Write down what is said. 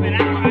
verano.